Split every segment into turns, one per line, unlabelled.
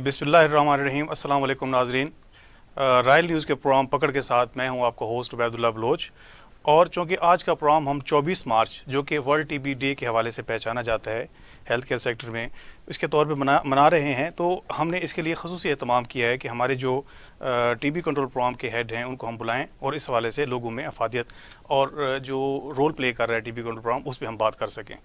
बिसमीम अल्लाम नाजरीन। Royal news के प्रोग्राम पकड़ के साथ मैं हूँ आपका होस्ट उबैदुल्ला बलोच। और चूँकि आज का प्रोग्राम हम 24 मार्च, जो कि वर्ल्ड टीबी डे के हवाले से पहचाना जाता है हेल्थ केयर सेक्टर में, इसके तौर पे मना मना रहे हैं तो हमने इसके लिए खसूस अहतमाम किया है कि हमारे जो टीबी कंट्रोल प्रोग्राम के हेड हैं, उनको हम बुलाएँ और इस हवाले से लोगों में अफादियत और जो रोल प्ले कर रहा है टी कंट्रोल प्रोग्राम, उस पर हम बात कर सकें।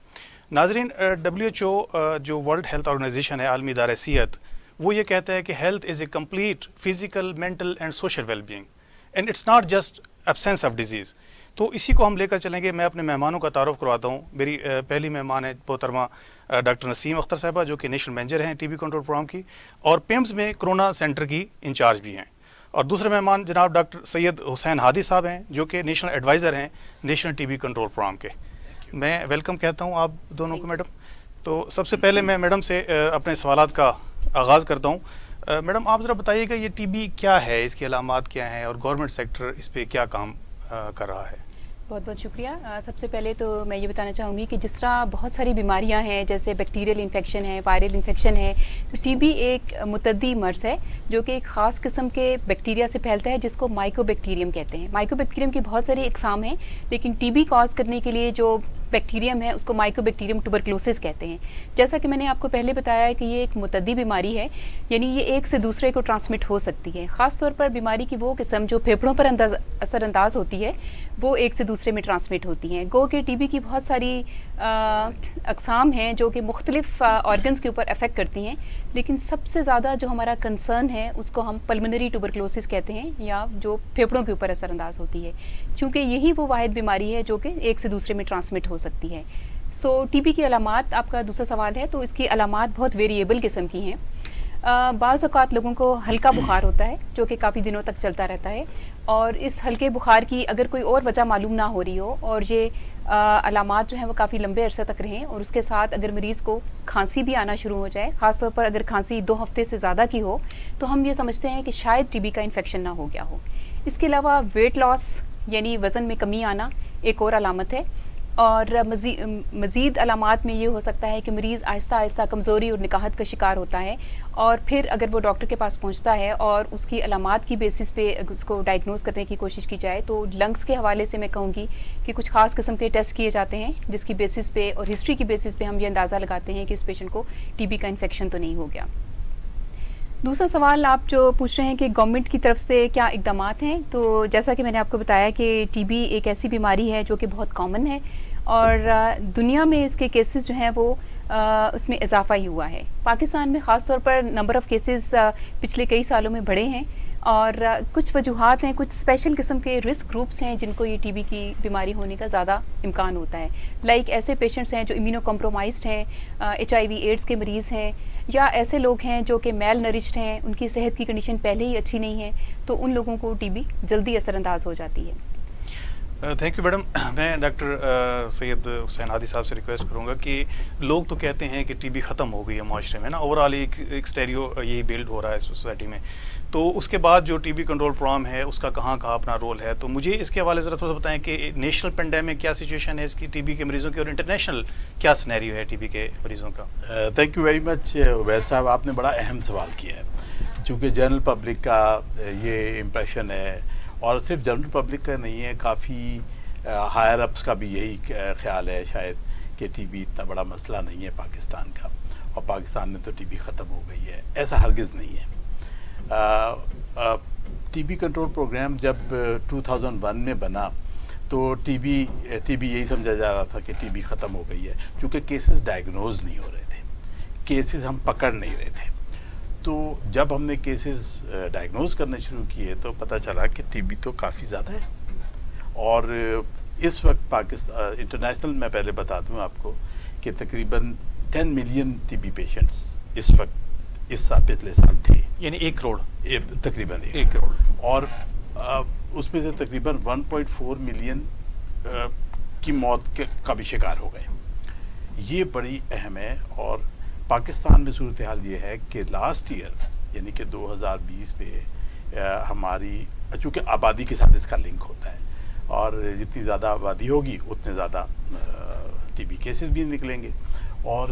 नाजरीन डब्ल्यू एच ओ जो वर्ल्ड हेल्थ ऑर्गेनाइजेशन है, आलमी इदार सीहत वो ये कहता है कि health is a complete physical mental and social wellbeing and it's not just absence of disease तो इसी को हम लेकर चलेंगे। मैं अपने मेहमानों का तारफ़ करवाता हूँ। मेरी पहली मेहमान है मोहतरमा डॉक्टर नसीम अख्तर साहबा जो कि नेशनल मैनेजर हैं टीबी कंट्रोल प्रोग्राम की। और पिम्स में कोरोना सेंटर की इंचार्ज भी हैं। और दूसरे मेहमान जनाब डॉक्टर सैयद हुसैन हादी साहब हैं जो कि नेशनल एडवाइज़र हैं नेशनल टीबी कंट्रोल प्रोग्राम के। मैं वेलकम कहता हूँ आप दोनों को मैडम तो सबसे पहले मैं मैडम से अपने सवाल का आगाज़ करता हूँ। मैडम आप ज़रा बताइएगा ये टीबी क्या है? इसकी अलामत क्या हैं? और गवर्नमेंट सेक्टर इस पर क्या काम आ, कर रहा है?
बहुत बहुत शुक्रिया। सबसे पहले तो मैं ये बताना चाहूँगी कि जिस तरह बहुत सारी बीमारियाँ हैं जैसे बैक्टीरियल इन्फेक्शन है वायरल इन्फेक्शन है तो टीबी एक मुतदी मर्स है जो कि एक ख़ास किस्म के बैक्टीरिया से फैलता है जिसको माइकोबैक्टीरियम कहते हैं। माइकोबैक्टीरियम की बहुत सारी इकसाम हैं लेकिन टीबी कॉज करने के लिए जो बैक्टीरियम है, उसको माइकोबैक्टीरियम ट्यूबरक्लोसिस कहते हैं। जैसा कि मैंने आपको पहले बताया कि ये एक मुतदी बीमारी है, यानी ये एक से दूसरे को ट्रांसमिट हो सकती है। ख़ास तौर पर बीमारी की वो किस्म जो फेफड़ों पर अंदाज, असरअंदाज होती है, वो एक से दूसरे में ट्रांसमिट होती हैं। गो के टीबी की बहुत सारी अकसाम हैं जो कि मुख्तलिफ़ ऑर्गन्स के ऊपर अफेक्ट करती हैं, लेकिन सबसे ज़्यादा जो हमारा कंसर्न है, उसको हम पल्मनरी ट्यूबरक्लोसिस कहते हैं, या जो फेफड़ों के ऊपर असरअंदाज होती है। क्योंकि यही वो वाद बीमारी है जो कि एक से दूसरे में ट्रांसमिट हो सकती है। सो so, टीबी की अलामत आपका दूसरा सवाल है तो इसकी अलामत बहुत वेरिएबल किस्म की हैं। बाज़ लोगों को हल्का बुखार होता है जो कि काफ़ी दिनों तक चलता रहता है। और इस हल्के बुखार की अगर कोई और वजह मालूम ना हो रही हो और ये अलामत जो हैं वो काफ़ी लंबे अरसे तक रहें और उसके साथ अगर मरीज़ को खांसी भी आना शुरू हो जाए ख़ासतौर पर अगर खांसी दो हफ़्ते से ज़्यादा की हो तो हम ये समझते हैं कि शायद टीबी का इन्फेक्शन ना हो गया हो। इसके अलावा वेट लॉस यानी वज़न में कमी आना एक और अलामत है। और मजी, मज़ीद अलामत में ये हो सकता है कि मरीज़ आहिस्ता आहिस्ता कमज़ोरी और निकाहत का शिकार होता है और फिर अगर वो डॉक्टर के पास पहुँचता है और उसकी अलामत की बेसिस पे उसको डायग्नोज करने की कोशिश की जाए तो लंग्स के हवाले से मैं कहूँगी कि कुछ खास किस्म के टेस्ट किए जाते हैं, जिसकी बेसिस पे और हिस्ट्री की बेसिस पे हम ये अंदाज़ा लगाते हैं कि इस पेशेंट को टीबी का इन्फेक्शन तो नहीं हो गया। दूसरा सवाल आप जो पूछ रहे हैं कि गवर्नमेंट की तरफ़ से क्या इकदाम हैं? तो जैसा कि मैंने आपको बताया कि टीबी एक ऐसी बीमारी है जो कि बहुत कॉमन है और दुनिया में इसके केसेस जो हैं वो आ, उसमें इजाफा ही हुआ है। पाकिस्तान में ख़ास तौर पर नंबर ऑफ़ केसेस पिछले कई सालों में बढ़े हैं। और कुछ वजूहत हैं, कुछ स्पेशल किस्म के रिस्क ग्रुप्स हैं जिनको ये टीबी की बीमारी होने का ज़्यादा इम्कान होता है। लाइक ऐसे पेशेंट्स हैं जो इम्यूनो कम्प्रोमाइज हैं एच आई वी एड्स के मरीज़ हैं, या ऐसे लोग हैं जो कि मेल नरिश्ड हैं, उनकी सेहत की कंडीशन पहले ही अच्छी नहीं है तो उन लोगों को टीबी जल्दी असरअंदाज हो जाती है।
थैंक यू मैडम मैं डॉक्टर सैयद हुसैन हादी साहब से रिक्वेस्ट करूँगा कि लोग तो कहते हैं कि टीबी ख़त्म हो गई है माशरे में ना। ओवरऑल एक एक स्टेरियो यही बिल्ड हो रहा है सोसाइटी में। तो उसके बाद जो टीबी कंट्रोल प्रोग्राम है, उसका कहाँ कहाँ अपना रोल है? तो मुझे इसके हवाले ज़रा थोड़ा सा बताएँ कि नेशनल पेंडेमिक क्या सिचुएशन है इसकी टीबी के मरीज़ों की और इंटरनेशनल क्या स्नैरियो है टीबी के मरीज़ों का?
Thank you very much Ubaid साहब। आपने बड़ा अहम सवाल किया है। चूँकि जनरल पब्लिक का ये इम्प्रेशन है और सिर्फ़ जनरल पब्लिक का नहीं है, काफ़ी हायर अप्स का भी यही ख्याल है शायद कि टीबी इतना बड़ा मसला नहीं है पाकिस्तान का। और पाकिस्तान में तो टीबी ख़त्म हो गई है, ऐसा हरगिज़ नहीं है। टीबी कंट्रोल प्रोग्राम जब 2001 में बना तो टीबी टीबी यही समझा जा रहा था कि टीबी ख़त्म हो गई है, क्योंकि केसेस डायग्नोज नहीं हो रहे थे। केसेस हम पकड़ नहीं रहे थे। तो जब हमने केसेस डायग्नोज करने शुरू किए तो पता चला कि टीबी तो काफ़ी ज़्यादा है। और इस वक्त पाकिस्तान इंटरनेशनल मैं पहले बता दूँ आपको कि तकरीबन 10 मिलियन टीबी पेशेंट्स इस वक्त इस साल पिछले साल थे।
यानी एक करोड़।
तकरीबन
एक, एक करोड़।
और आ, उसमें से तकरीबन 1.4 मिलियन की मौत के का भी शिकार हो गए। ये बड़ी अहम है और पाकिस्तान में सूरत हाल ये है कि लास्ट ईयर यानी कि 2020 पे हमारी, चूँकि आबादी के साथ इसका लिंक होता है, और जितनी ज़्यादा आबादी होगी, उतने ज़्यादा टीबी केसेस भी निकलेंगे। और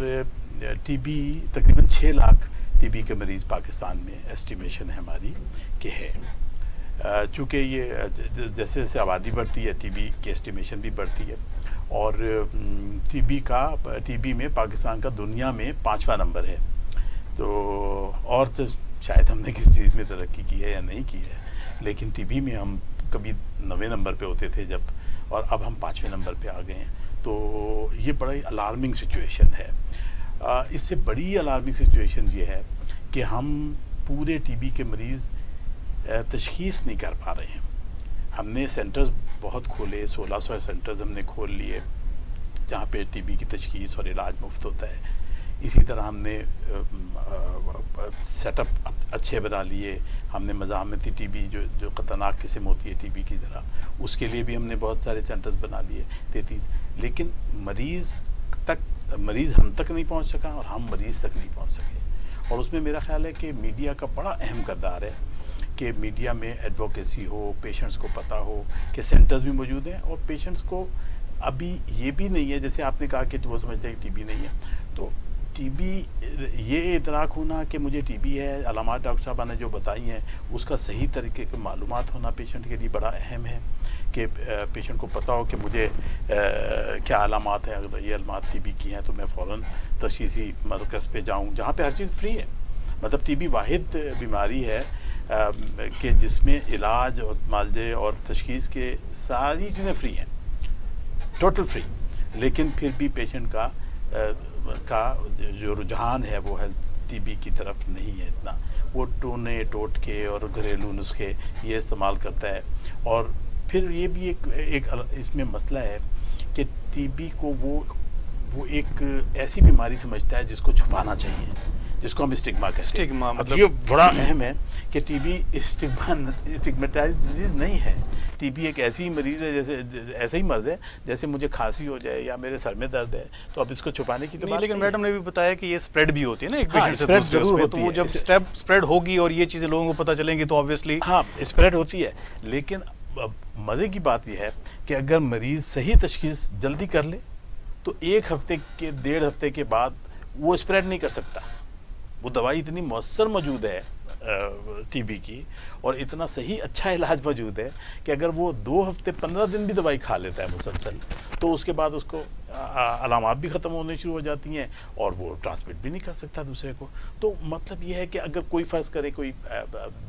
टीबी तकरीबन छः लाख टीबी के मरीज़ पाकिस्तान में एस्टिमेशन है हमारी कि है। चूँकि ये जैसे जैसे आबादी बढ़ती है टीबी की एस्टिमेशन भी बढ़ती है और टीबी का टीबी में, पाकिस्तान का दुनिया में पाँचवा नंबर है। तो और तो शायद हमने किस चीज़ में तरक्की की है या नहीं की है, लेकिन टीबी में हम कभी नवे नंबर पे होते थे जब, और अब हम पाँचवें नंबर पे आ गए हैं। तो ये बड़ा ही अलार्मिंग सिचुएशन है। इससे बड़ी अलार्मिंग सिचुएशन ये है कि हम पूरे टीबी के मरीज़ तशखीस नहीं कर पा रहे हैं। हमने सेंटर्स बहुत खोले 1600 सेंटर्स हमने खोल लिए, जहाँ पे टीबी की तशखीस और इलाज मुफ़्त होता है। इसी तरह हमने सेटअप अच्छे बना लिए। हमने मजामती टीबी जो जो ख़तरनाक किस्म होती है टीबी की तरह, उसके लिए भी हमने बहुत सारे सेंटर्स बना दिए तैतीस। लेकिन मरीज़ तक, मरीज़ हम तक नहीं पहुँच सका और हम मरीज़ तक नहीं पहुँच सके। और उसमें मेरा ख्याल है कि मीडिया का बड़ा अहम करदार है। कि मीडिया में एडवोकेसी हो पेशेंट्स को पता हो कि सेंटर्स भी मौजूद हैं और पेशेंट्स को अभी ये भी नहीं है जैसे आपने कहा कि वो समझते हैं कि टीबी नहीं है। तो टीबी ये इतराक होना कि मुझे टीबी है अलामत डॉक्टर साहबा ने जो बताई हैं उसका सही तरीके की मालूम होना पेशेंट के लिए बड़ा अहम है कि पेशेंट को पता हो कि मुझे आ, क्या अलामत है अगर ये अलामत टीबी की हैं तो मैं फ़ौर तशीसी मरकज़ पे जाऊँ जहाँ पर हर चीज़ फ्री है। मतलब टीबी वाहिद बीमारी है कि जिसमें इलाज और मालजे और तशखीस के सारी चीज़ें फ्री हैं टोटल फ्री लेकिन फिर भी पेशेंट का आ, का जो रुझान है वो हेल्थ टीबी की तरफ़ नहीं है इतना। वो टोने टोटके और घरेलू नुस्खे ये इस्तेमाल करता है। और फिर ये भी एक एक इसमें मसला है कि टीबी को वो वो एक ऐसी बीमारी समझता है जिसको छुपाना चाहिए। जिसको हम स्टिग्मा कहते हैं।
स्टिग्मा मतलब
ये बड़ा अहम है कि टीबी स्टिग्मा स्टिग्मेटाइज डिज़ीज़ नहीं है। टीबी एक ऐसी मरीज़ है जैसे ऐसा ही मर्ज है जैसे मुझे खांसी हो जाए या मेरे सर में दर्द है तो अब इसको छुपाने की तो
नहीं, लेकिन मैडम ने भी बताया कि ये स्प्रेड भी होती है ना एक पेशेंट हाँ, से दूसरे उसमें तो वो जब स्टेप स्प्रेड होगी और ये चीज़ें लोगों को पता चलेंगी तो ऑब्वियसली
हाँ स्प्रेड होती है। लेकिन मज़े की बात यह है कि अगर मरीज़ सही तशखीस जल्दी कर ले तो एक हफ़्ते के डेढ़ हफ़्ते के बाद वो स्प्रेड नहीं कर सकता। वो दवाई इतनी मौसर मौजूद है टीबी की और इतना सही अच्छा इलाज मौजूद है कि अगर वो दो हफ़्ते, पंद्रह दिन भी दवाई खा लेता है मुसलसल तो उसके बाद उसको अलामत भी ख़त्म होने शुरू हो जाती हैं और वो ट्रांसमिट भी नहीं कर सकता दूसरे को। तो मतलब ये है कि अगर कोई फ़र्ज़ करे कोई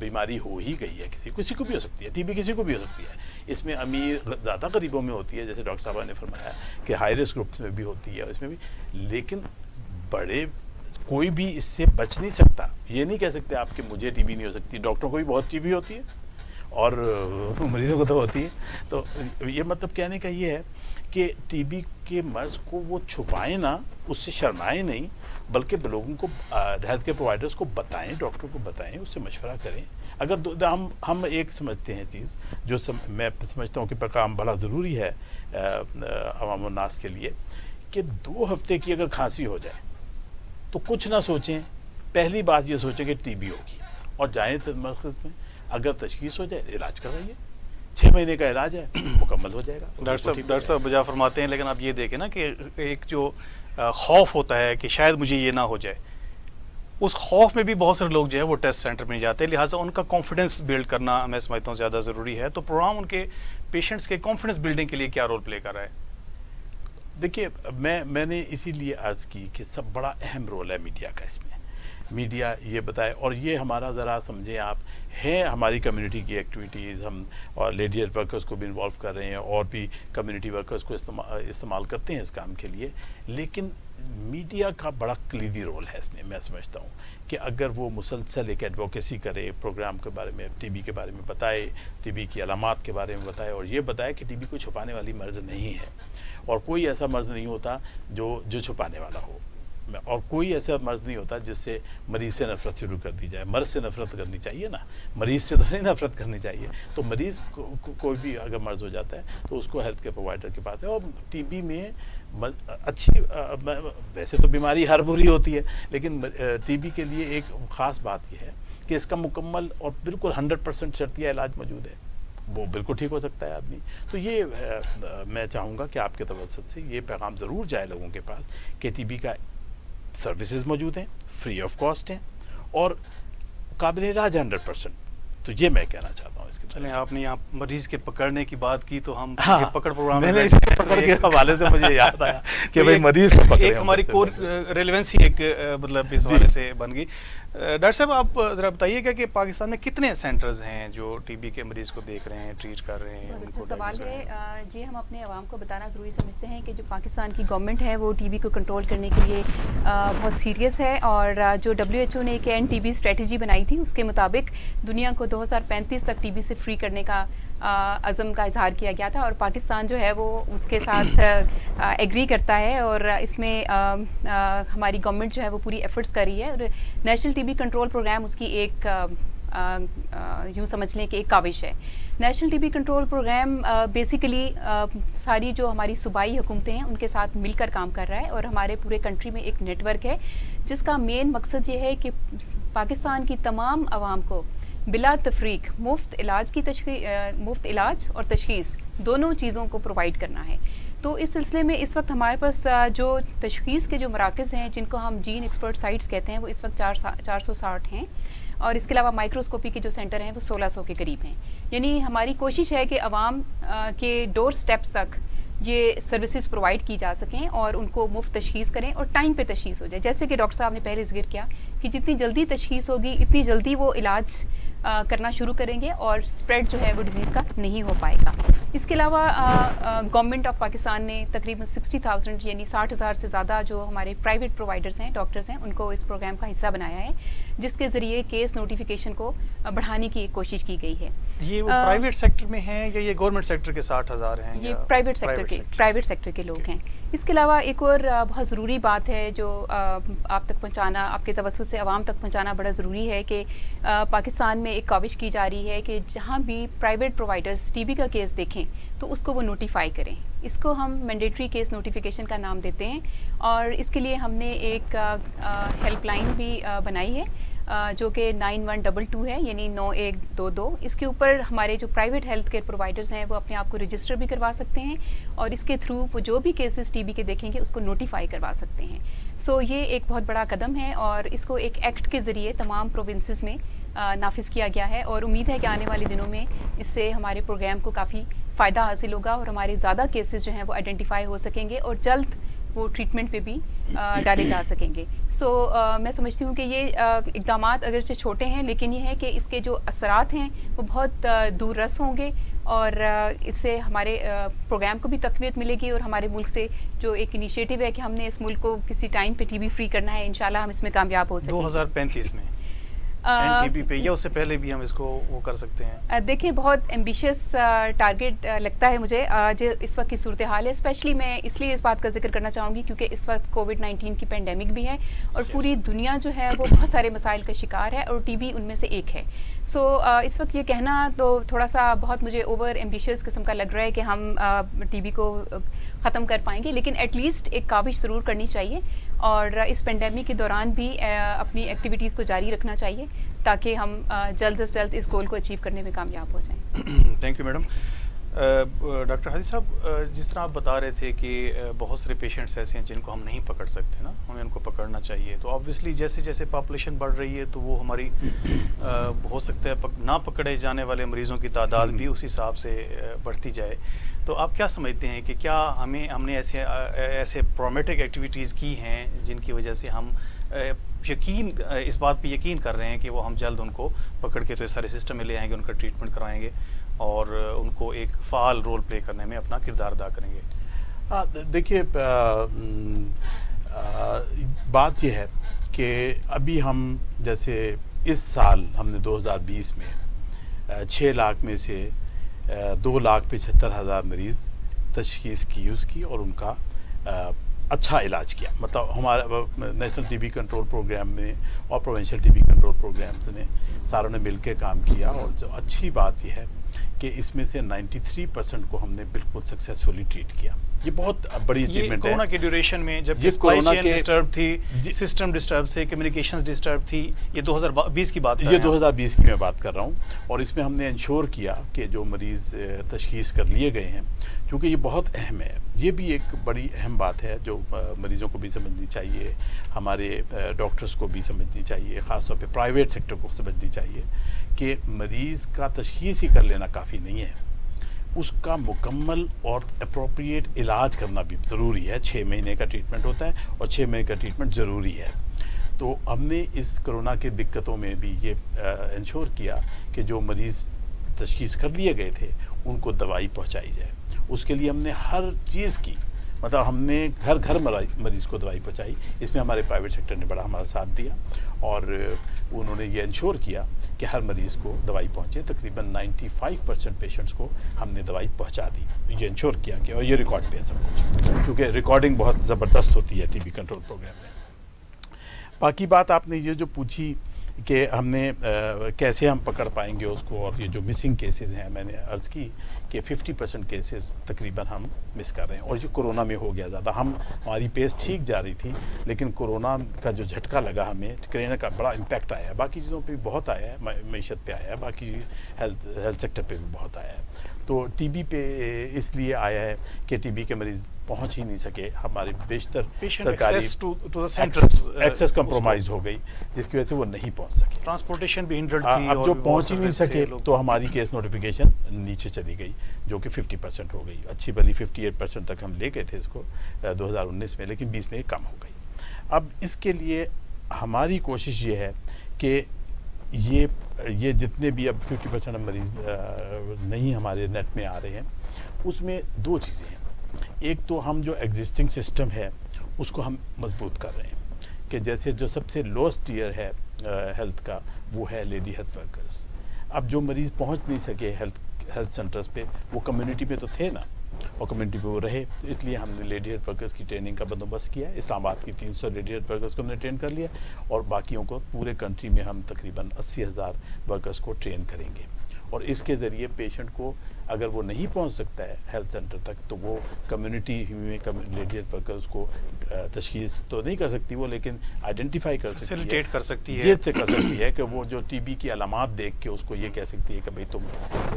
बीमारी हो ही गई है किसी किसी को भी हो सकती है टीबी किसी को भी हो सकती है। इसमें अमीर ज़्यादा गरीबों में होती है, जैसे डॉक्टर साहबा ने फरमाया कि हाई रिस्क ग्रुप्स में भी होती है, इसमें भी। लेकिन बड़े कोई भी इससे बच नहीं सकता। ये नहीं कह सकते आप कि मुझे टीबी नहीं हो सकती। डॉक्टरों को भी बहुत टीबी होती है और मरीजों को तो होती है। तो ये मतलब कहने का ये है कि टीबी के मर्ज को वो छुपाएँ ना उससे शर्माएँ नहीं बल्कि लोगों को हेल्थ केयर प्रोवाइडर्स को बताएँ डॉक्टर को बताएँ उससे मशवरा करें। अगर हम हम एक समझते हैं चीज़ जो सम, मैं समझता हूँ कि काम बड़ा ज़रूरी है अवामनास के लिए कि दो हफ़्ते की अगर खांसी हो जाए तो कुछ ना सोचें। पहली बात ये सोचें कि टीबी होगी। और जाएँ मरकज़ में। अगर तशखीस हो जाए इलाज करवाइए। छः महीने का इलाज है मुकम्मल हो जाएगा।
डॉक्टर साहब डॉक्टर साहब बजा फरमाते हैं लेकिन आप ये देखें ना कि एक जो खौफ होता है कि शायद मुझे ये ना हो जाए। उस खौफ में भी बहुत सारे लोग जो है वो टेस्ट सेंटर में जाते हैं। लिहाजा उनका कॉन्फिडेंस बिल्ड करना मैं समझता हूँ ज़्यादा ज़रूरी है। तो प्रोग्राम उनके पेशेंट्स के कॉन्फिडेंस बिल्डिंग के लिए क्या रोल प्ले कर रहा है?
देखिए, मैं, मैंने इसीलिए अर्ज़ की कि सब बड़ा अहम रोल है मीडिया का इसमें। मीडिया ये बताए, और ये हमारा ज़रा समझें आप, है हमारी कम्युनिटी की एक्टिविटीज़ हम, और लेडी वर्कर्स को भी इन्वॉल्व कर रहे हैं, और भी कम्युनिटी वर्कर्स को इस्तेमाल करते हैं इस काम के लिए। लेकिन मीडिया का बड़ा कलीदी रोल है इसमें, मैं समझता हूँ कि अगर वो मुसलसल एक एडवोकेसी करे प्रोग्राम के बारे में टीबी के बारे में बताए टीबी की अलामत के बारे में बताए और ये बताए कि टीबी को छुपाने वाली मर्ज़ नहीं है और कोई ऐसा मर्ज़ नहीं होता जो जो छुपाने वाला हो। और कोई ऐसा मर्ज़ नहीं होता जिससे मरीज़ से नफ़रत शुरू कर दी जाए। मर्ज़ से नफ़रत करनी चाहिए ना। मरीज़ से तो नहीं नफ़रत करनी चाहिए। तो मरीज़ को, को, कोई भी अगर मर्ज़ हो जाता है तो उसको हेल्थ केयर प्रोवाइडर के पास है। और टीबी में अच्छी वैसे तो बीमारी हर बुरी होती है लेकिन टीबी के लिए एक ख़ास बात यह है कि इसका मुकम्मल और बिल्कुल हंड्रेड परसेंट शर्तिया इलाज मौजूद है। वो बिल्कुल ठीक हो सकता है आदमी। तो ये आ, मैं चाहूँगा कि आपके तवसत से ये पैगाम ज़रूर जाए लोगों के पास कि टीबी का सर्विसेज़ मौजूद हैं फ्री ऑफ़ कॉस्ट हैं और काबिल राज हंड्रेड परसेंट तो ये मैं कहना चाहता हूँ इसके
चलें आपने यहाँ मरीज़ के पकड़ने की बात की तो हम
हाँ,
पकड़ प्रोग्राम में
मैंने इसके पकड़ के हवाले से मुझे याद आया कि
तो
भाई मरीज़ को पकड़े
एक हमारी कोर। रेलेवेंसी एक मतलब इस। हवाले से बन गई। डॉक्टर साहब आप जरा बताइएगा कि पाकिस्तान में कितने सेंटर्स हैं जो टीबी के मरीज़ को देख रहे हैं ट्रीट कर रहे हैं
अच्छा सवाल है। ये हम अपने आवाम को बताना ज़रूरी समझते हैं कि जो पाकिस्तान की गवर्नमेंट है वो टीबी को कंट्रोल करने के लिए बहुत सीरियस है और जो डब्ल्यूएचओ ने एक एन टीबी स्ट्रेटजी बनाई थी उसके मुताबिक दुनिया को 2035 तक टीबी से फ्री करने का अज़म का इजहार किया गया था और पाकिस्तान जो है वो उसके साथ एग्री करता है और इसमें अ, अ, हमारी गवर्नमेंट जो है वो पूरी एफर्ट्स कर रही है और नेशनल टीबी कंट्रोल प्रोग्राम उसकी एक यूँ समझ लें कि एक काविश है। National TB control programme basically सारी जो हमारी सूबाई हुकूमतें हैं उनके साथ मिलकर काम कर रहा है और हमारे पूरे कंट्री में एक नेटवर्क है जिसका मेन मकसद ये है कि पाकिस्तान की तमाम आवाम को बिला तफरीक, मुफ़्त इलाज की तशखी मुफ़्त इलाज और तशखीस दोनों चीज़ों को प्रोवाइड करना है। तो इस सिलसिले में इस वक्त हमारे पास जो तशखीस के जो मराकज़ हैं, जिनको हम जीन एक्सपर्ट साइट्स कहते हैं, वो इस वक्त चार चार सौ साठ हैं और इसके अलावा माइक्रोस्कोपी के जो सेंटर हैं, वो सोलह सौ के करीब हैं। यानी हमारी कोशिश है कि आवाम के डोर स्टेप्स तक ये सर्विसेज़ प्रोवाइड की जा सकें और उनको मुफ़्त तशखीस करें और टाइम पे तशखीस हो जाए। जैसे कि डॉक्टर साहब ने पहले ज़िक्र किया कि जितनी जल्दी तशखीस होगी, इतनी जल्दी वो इलाज करना शुरू करेंगे और स्प्रेड जो है वो डिज़ीज़ का नहीं हो पाएगा। इसके अलावा गवर्नमेंट ऑफ़ पाकिस्तान ने तकरीबन सिक्सटी थाउज़ेंड यानी साठ हज़ार से ज़्यादा जो हमारे प्राइवेट प्रोवाइडर्स हैं डॉक्टर्स हैं, उनको इस प्रोग्राम का हिस्सा बनाया है, जिसके ज़रिए केस नोटिफिकेशन को बढ़ाने की कोशिश की गई है।
ये वो प्राइवेट सेक्टर में है या ये गवर्नमेंट सेक्टर के साठ हज़ार हैं
ये प्राइवेट सेक्टर के प्राइवेट सेक्टर के लोग हैं। इसके अलावा एक और बहुत ज़रूरी बात है जो आप तक पहुंचाना आपके तवसु से आवाम तक पहुंचाना बड़ा ज़रूरी है कि पाकिस्तान में एक काविश की जा रही है कि जहाँ भी प्राइवेट प्रोवाइडर्स टीबी का केस देखें तो उसको वो नोटिफाई करें। इसको हम मैंडेटरी केस नोटिफिकेशन का नाम देते हैं और इसके लिए हमने एक हेल्पलाइन भी बनाई है। जो कि नाइन वन डबल टू है यानी नौ एक दो दो। इसके ऊपर हमारे जो प्राइवेट हेल्थ केयर प्रोवाइडर्स हैं वो अपने आप को रजिस्टर भी करवा सकते हैं और इसके थ्रू वो जो भी केसेस टीबी के देखेंगे उसको नोटिफाई करवा सकते हैं। सो so, ये एक बहुत बड़ा कदम है और इसको एक एक्ट के ज़रिए तमाम प्रोविंसेस में नाफिज किया गया है और उम्मीद है कि आने वाले दिनों में इससे हमारे प्रोग्राम को काफ़ी फ़ायदा हासिल होगा और हमारे ज़्यादा केसेस जो हैं वो आइडेंटिफाई हो सकेंगे और जल्द वो ट्रीटमेंट पे भी डाले जा सकेंगे। सो so, मैं समझती हूँ कि ये इकदाम अगर से छोटे हैं लेकिन ये है कि इसके जो असरात हैं वो बहुत दूर रस होंगे और इससे हमारे प्रोग्राम को भी तकवीत मिलेगी और हमारे मुल्क से जो एक इनिशिएटिव है कि हमने इस मुल्क को किसी टाइम पे टीबी फ्री करना है इन हम इसमें कामयाब हो सकते हैं
2035 में।
अ,
एनटीबी पे या उससे पहले भी हम इसको वो कर सकते हैं।
देखिए बहुत एम्बिशियस टारगेट लगता है मुझे। जो इस वक्त की सूरत हाल है स्पेशली मैं इसलिए इस बात का ज़िक्र करना चाहूँगी क्योंकि इस वक्त कोविड 19 की पेंडेमिक भी है और
Yes.
पूरी दुनिया जो है वो बहुत सारे मसाइल का शिकार है और टीबी उनमें से एक है। सो इस वक्त ये कहना तो थोड़ा सा बहुत मुझे ओवर एम्बिशियस किस्म का लग रहा है कि हम टीबी को ख़त्म कर पाएँगे लेकिन एटलीस्ट एक काविश ज़रूर करनी चाहिए। और इस पेंडेमिक के दौरान भी अपनी एक्टिविटीज़ को जारी रखना चाहिए, ताकि हम जल्द से जल्द इस गोल को अचीव करने में कामयाब हो जाएँ।
Thank you madam doctor Hadi साहब जिस तरह आप बता रहे थे कि बहुत सारे पेशेंट्स ऐसे हैं जिनको हम नहीं पकड़ सकते ना हमें उनको पकड़ना चाहिए तो ऑब्वियसली जैसे जैसे पॉपुलेशन बढ़ रही है तो वो हमारी हो सकता है पक, ना पकड़े जाने वाले मरीज़ों की तादाद भी उस हिसाब से बढ़ती जाए। तो आप क्या समझते हैं कि क्या हमें हमने ऐसे ऐसे प्रोमेटिक एक्टिविटीज़ की हैं जिनकी वजह से हम यकीन इस बात पे यकीन कर रहे हैं कि वो हम जल्द उनको पकड़ के तो इस सारे सिस्टम में ले आएँगे उनका ट्रीटमेंट कराएँगे? और उनको एक फ़ाल रोल प्ले करने में अपना किरदार अदा करेंगे।
हाँ देखिए बात यह है कि अभी हम जैसे इस साल हमने 2020 में छः लाख में से दो लाख पचहत्तर हज़ार मरीज़ तशखीस की उसकी और उनका अच्छा इलाज किया। मतलब हमारा नेशनल टीबी कंट्रोल प्रोग्राम में और प्रोविंशियल टीबी कंट्रोल प्रोग्राम्स ने सारों ने मिलकर काम किया और जो अच्छी बात यह है कि इसमें से 93 परसेंट को हमने बिल्कुल सक्सेसफुली ट्रीट किया। ये बहुत बड़ी अचीवमेंट
कोरोना
है।
के ड्यूरेशन में जब
ये
सप्लाई चेन डिस्टर्ब थी सिस्टम डिस्टर्ब थे कम्युनिकेशंस डिस्टर्ब थी ये 2020 की बात
ये
रहे हैं आप।
2020 की मैं बात कर रहा हूँ और इसमें हमने इंश्योर किया कि जो मरीज़ तशखीस कर लिए गए हैं क्योंकि ये बहुत अहम है। ये भी एक बड़ी अहम बात है जो मरीज़ों को भी समझनी चाहिए हमारे डॉक्टर्स को भी समझनी चाहिए ख़ासतौर पर प्राइवेट सेक्टर को समझनी चाहिए कि मरीज़ का तशखीस ही कर लेना काफ़ी नहीं है। उसका मुकम्मल और अप्रोप्रिएट इलाज करना भी ज़रूरी है। छः महीने का ट्रीटमेंट होता है और छः महीने का ट्रीटमेंट ज़रूरी है। तो हमने इस कोरोना की दिक्कतों में भी ये इंश्योर किया कि जो मरीज़ तशखीस कर लिए गए थे, उनको दवाई पहुंचाई जाए। उसके लिए हमने हर चीज़ की। मतलब हमने घर घर मरीज़ को दवाई पहुंचाई। इसमें हमारे प्राइवेट सेक्टर ने बड़ा हमारा साथ दिया और उन्होंने ये इंश्योर किया कि हर मरीज़ को दवाई पहुँचे। तकरीबन 95 परसेंट पेशेंट्स को हमने दवाई पहुँचा दी। ये इंश्योर किया गया और ये रिकॉर्ड पे है सब कुछ। क्योंकि रिकॉर्डिंग बहुत ज़बरदस्त होती है टीबी कंट्रोल प्रोग्राम में। बाकी बात आपने ये जो पूछी कि हमने आ, कैसे हम पकड़ पाएँगे उसको और ये जो मिसिंग केसेस हैं मैंने अर्ज़ की कि 50 परसेंट केसेस तकरीबन हम मिस कर रहे हैं। और ये कोरोना में हो गया ज़्यादा। हम हमारी पेस ठीक जा रही थी लेकिन कोरोना का जो झटका लगा हमें करेना का बड़ा इम्पैक्ट आया है। बाकी चीज़ों पर बहुत आया है मीशत पर आया है। बाकी हेल्थ हेल्थ सेक्टर पर भी बहुत आया है। तो टीबी पे इसलिए आया है कि टीबी के मरीज़ पहुँच ही नहीं सके। हमारे बेशतर
सरकारी
एक्सेस कंप्रोमाइज हो गई जिसकी वजह से वो नहीं पहुँच सके।
ट्रांसपोर्टेशन भी हिंड्रेड थी
अब जो पहुँच ही नहीं सके तो हमारी केस नोटिफिकेशन नीचे चली गई जो कि 50 परसेंट हो गई। अच्छी भली 58 परसेंट तक हम ले गए थे इसको अ, 2019 में लेकिन 20 में कम हो गई। अब इसके लिए हमारी कोशिश ये है कि ये ये जितने भी अब 50 परसेंट मरीज़ नहीं हमारे नेट में आ रहे हैं, उसमें दो चीज़ें हैं। एक तो हम जो एग्जिस्टिंग सिस्टम है, उसको हम मज़बूत कर रहे हैं कि जैसे जो सबसे लोएस्ट ईयर है हेल्थ का, वो है लेडी हेल्थ वर्कर्स अब जो मरीज़ पहुँच नहीं सके हेल्थ हेल्थ सेंटर्स पे, वो कम्युनिटी में तो थे ना। और कम्युनिटी पे वो रहे। तो इसलिए हमने लेडी हेड वर्कर्स की ट्रेनिंग का बंदोबस्त किया। इस्लामाबाद की 300 लेडी हेड वर्कर्स को हमने ट्रेन कर लिया और बाकियों को पूरे कंट्री में हम तकरीबन अस्सी वर्कर्स को ट्रेन करेंगे। और इसके ज़रिए पेशेंट को अगर वो नहीं पहुँच सकता है हेल्थ सेंटर तक तो वो कम्युनिटी में हेल्थ वर्कर्स को तशखीस तो नहीं कर सकती वो लेकिन आइडेंटिफाई कर सकती है।
कर सकती है।
ये से कर सकती है कि वो जो टीबी की अलामत देख के उसको ये कह सकती है कि भाई तुम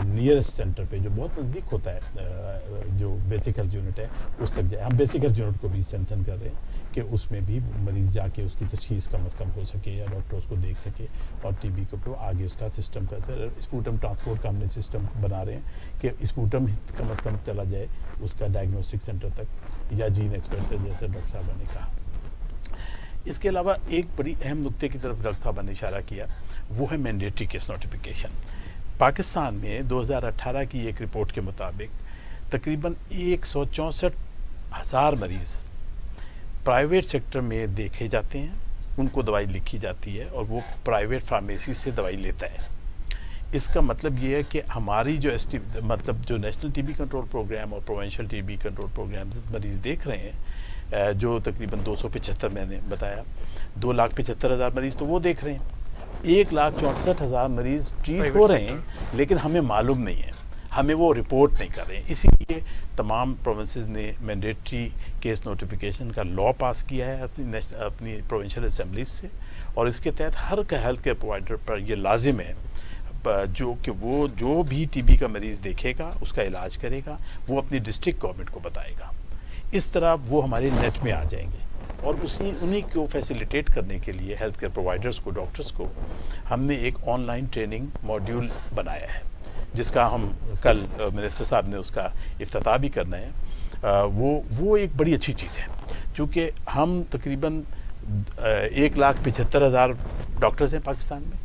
नियरेस्ट सेंटर पे जो बहुत नज़दीक होता है जो बेसिक हेल्थ यूनिट है उस तक जाए। हम बेसिक हेल्थ यूनिट को भी स्ट्रेंथन कर रहे हैं। कि उसमें भी मरीज़ जाके उसकी तशीस कम अज़ कम हो सके या डॉक्टर उसको देख सके और टीबी को तो आगे उसका सिस्टम का स्पूटम ट्रांसपोर्ट का हमने सिस्टम बना रहे हैं कि स्पूटम कम अज़ कम चला जाए उसका डायग्नोस्टिक सेंटर तक या जीन एक्सपर्ट तक, जैसे डॉक्टर साहब ने कहा। इसके अलावा एक बड़ी अहम नुक्ते की तरफ़ डॉक्टर साहब ने इशारा किया, वो है मैंडेटरी केस नोटिफिकेशन। पाकिस्तान में 2018 की एक रिपोर्ट के मुताबिक तकरीबन एक हज़ार मरीज़ प्राइवेट सेक्टर में देखे जाते हैं उनको दवाई लिखी जाती है और वो प्राइवेट फार्मेसी से दवाई लेता है। इसका मतलब ये है कि हमारी जो एस मतलब जो नेशनल टीबी कंट्रोल प्रोग्राम और प्रोवेंशल टीबी कंट्रोल प्रोग्राम मरीज़ देख रहे हैं जो तकरीबन दो सौ पचहत्तर मैंने बताया दो लाख पचहत्तर हज़ार मरीज़ तो वो देख रहे हैं। एक लाख चौंसठ हज़ार मरीज़ ट्रीट हो रहे हैं लेकिन हमें मालूम नहीं है। हमें वो रिपोर्ट नहीं कर रहे हैं। इसीलिए तमाम प्रोविंसेस ने मैंडेटरी केस नोटिफिकेशन का लॉ पास किया है अपनी अपनी प्रोविंशियल असम्बलीज से। और इसके तहत हर हेल्थ केयर प्रोवाइडर पर यह लाजिम है जो कि वो, जो भी टीबी का मरीज़ देखेगा, उसका इलाज करेगा, वो अपनी डिस्ट्रिक्ट गवर्नमेंट को बताएगा। इस तरह वो हमारे नेट में आ जाएँगे। और उसी, उन्हीं को फैसिलिटेट करने के लिए हेल्थ केयर प्रोवाइडर्स को डॉक्टर्स को हमने एक ऑनलाइन ट्रेनिंग मॉड्यूल बनाया है। जिसका हम कल मिनिस्टर साहब ने उसका अफ्ताह भी करना है आ, वो वो एक बड़ी अच्छी चीज़ है। क्योंकि हम तकरीबन एक लाख पचहत्तर हज़ार डॉक्टर्स हैं पाकिस्तान में।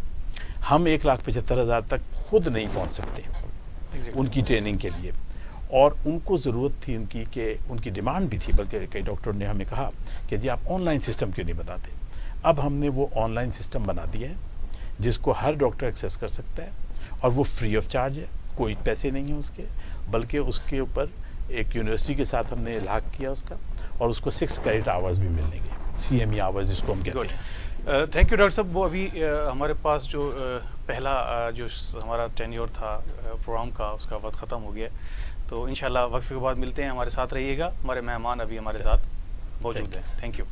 हम एक लाख पचहत्तर हज़ार तक खुद नहीं पहुँच सकते उनकी ट्रेनिंग के लिए। और उनको ज़रूरत थी उनकी कि उनकी डिमांड भी थी बल्कि कई डॉक्टर ने हमें कहा कि जी आप ऑनलाइन सिस्टम क्यों नहीं बताते अब हमने वो ऑनलाइन सिस्टम बना दिया है जिसको हर डॉक्टर एक्सेस कर सकता है। और वो फ्री ऑफ़ चार्ज है कोई पैसे नहीं है उसके बल्कि उसके ऊपर एक यूनिवर्सिटी के साथ हमने लाक किया उसका और उसको सिक्स क्रेडिट आवर्स भी मिलने मिलेंगे सी एम ई आवर्स जिसको हम कहते हैं।
थैंक यू डॉक्टर साहब। वो अभी uh, हमारे पास जो uh, पहला uh, जो हमारा टेन्योर था प्रोग्राम का उसका वक्त ख़त्म हो गया। तो तो इन वक्फे के बाद मिलते हैं। हमारे साथ रहिएगा। हमारे मेहमान अभी हमारे साथ मौजूद हैं। Thank you